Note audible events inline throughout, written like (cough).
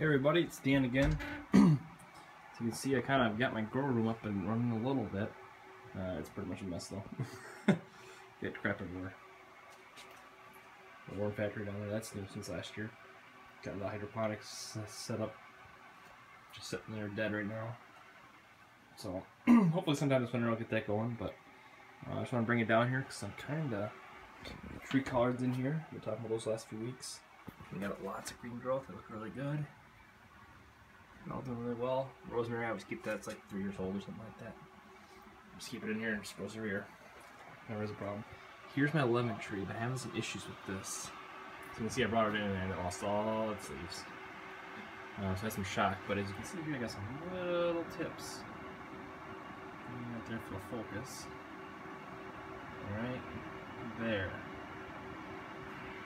Hey everybody, it's Dan again. (clears throat) As you can see, I kind of got my grow room up and running a little bit. Uh, it's pretty much a mess though. (laughs) Get crap everywhere. The worm factory down there, that's new since last year. Got the hydroponics set up. Just sitting there dead right now. So, (clears throat) hopefully sometime this winter I'll get that going, but uh, I just want to bring it down here because I'm kind of tree collards in here. Been talking about those last few weeks. We got lots of green growth. They look really good. All doing really well. Rosemary, I always keep that. It's like three years old or something like that. Just keep it in here and just grows every year. Never is a problem. Here's my lemon tree, but I'm having some issues with this. So you can see I brought it in and it lost all its leaves. Uh, so I had some shock, but as you can see here, I got some little tips. Right there for the focus. Right there.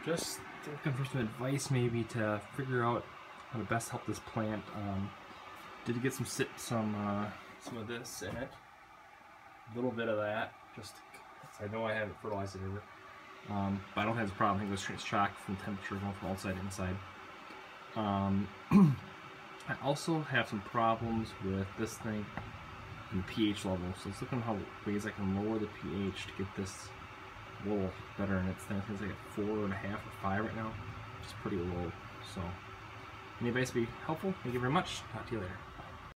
Just looking for some advice maybe to figure out how to best help this plant. Um, did get some sit some uh, some of this in it, a little bit of that. Just I know I haven't fertilized it ever, um, but I don't have this problem. I think it was shocked from temperature going from outside to inside. Um, (clears throat) I also have some problems with this thing and the pH level. So let's look at how ways I can lower the pH to get this a little better. And it's I think it's like a four and a half or five right now, is pretty low. So any advice would be helpful? Thank you very much. Talk to you later.